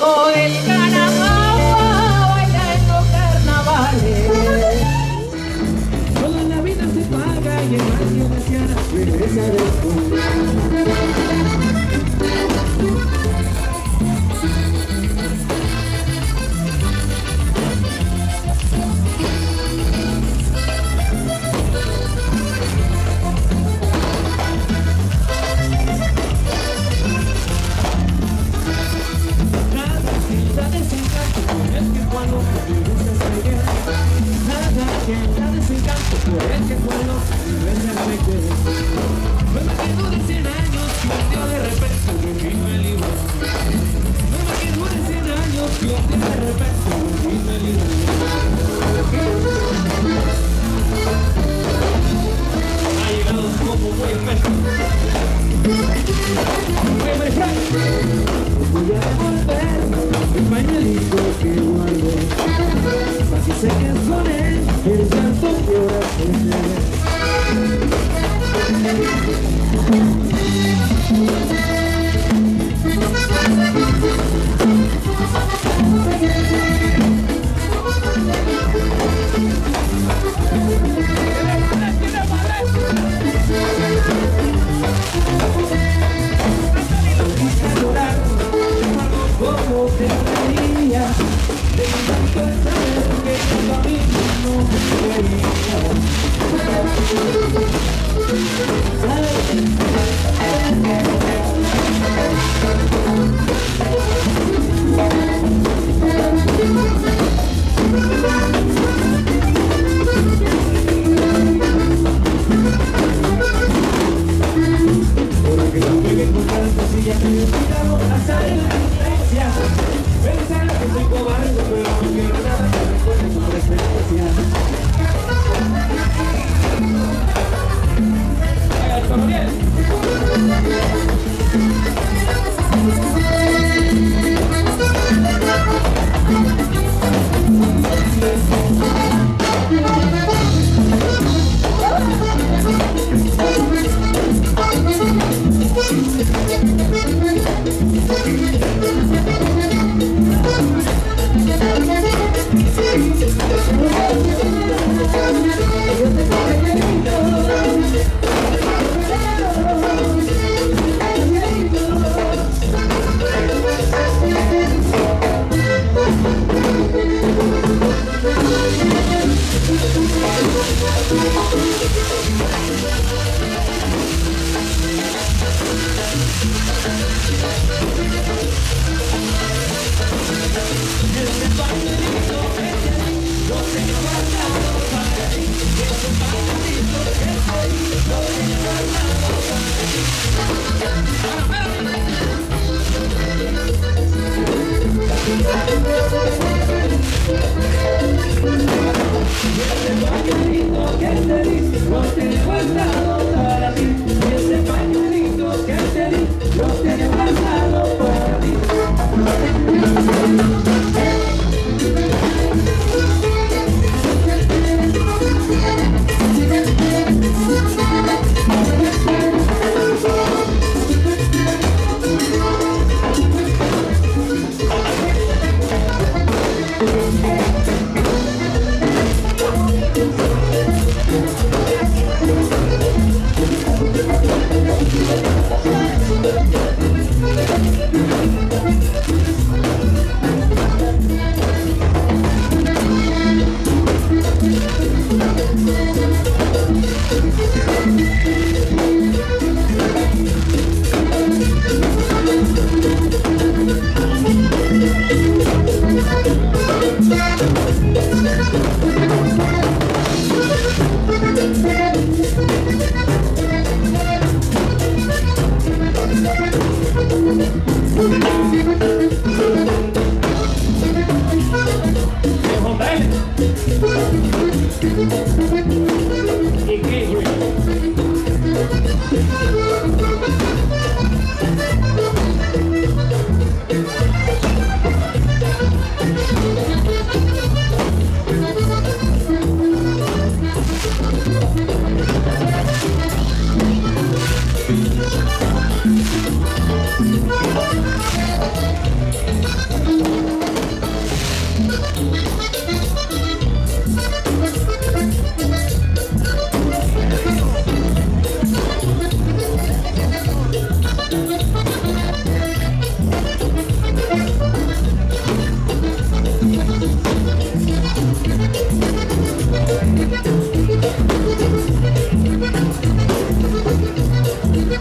Hoy Voy a devolver mi pañuelito que guardo. Así sé que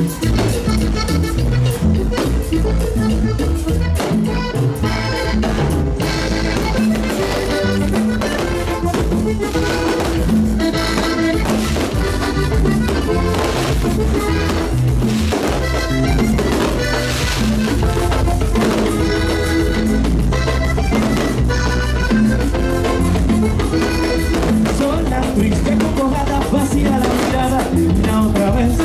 Son las Sola, triste, cojada, vacía la mirada, una otra vez.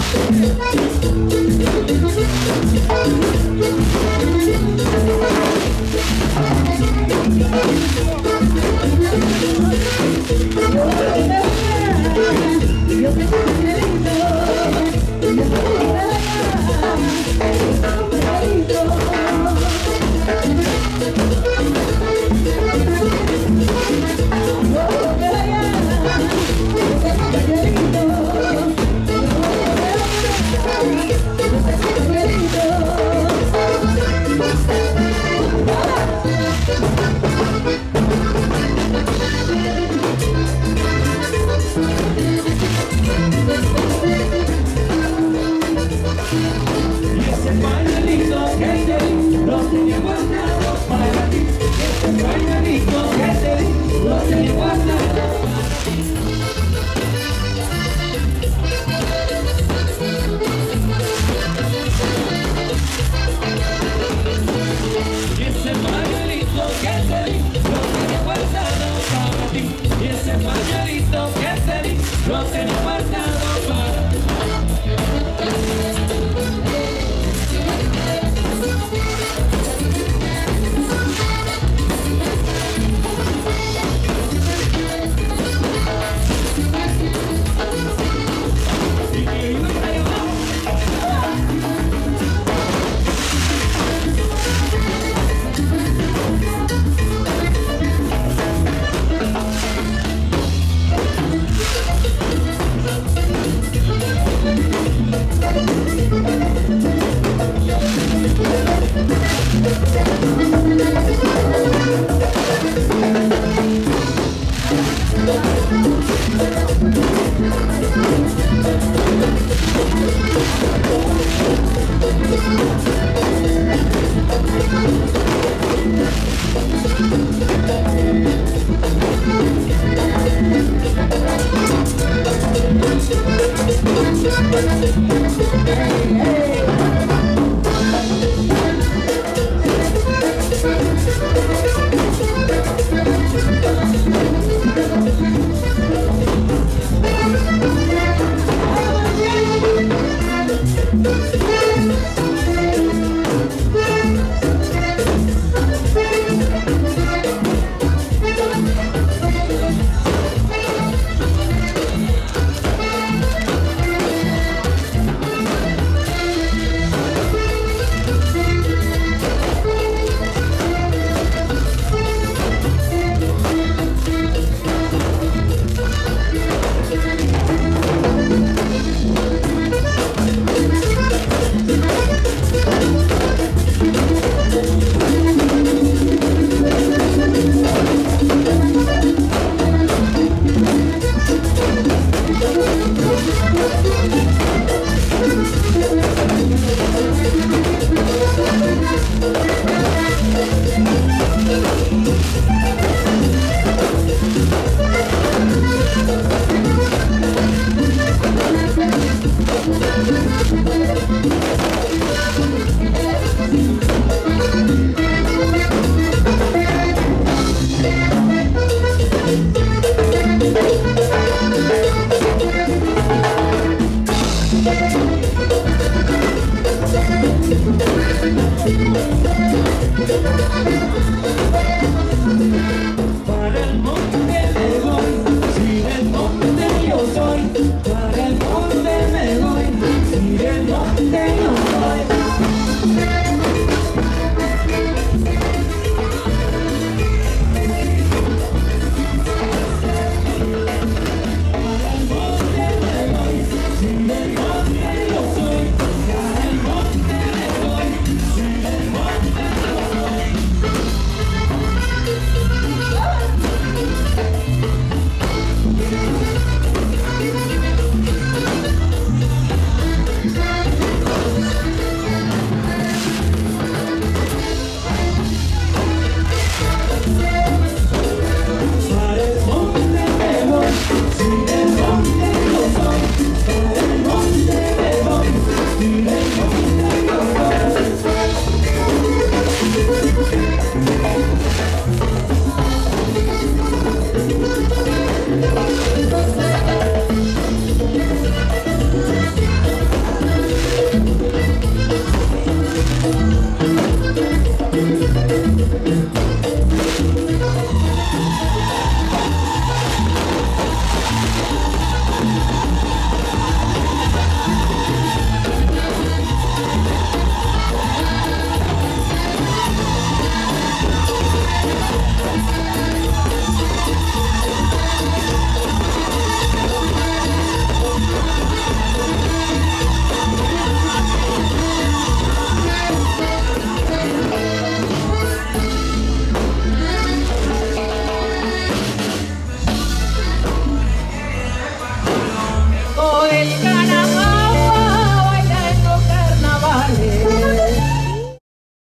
Thank you.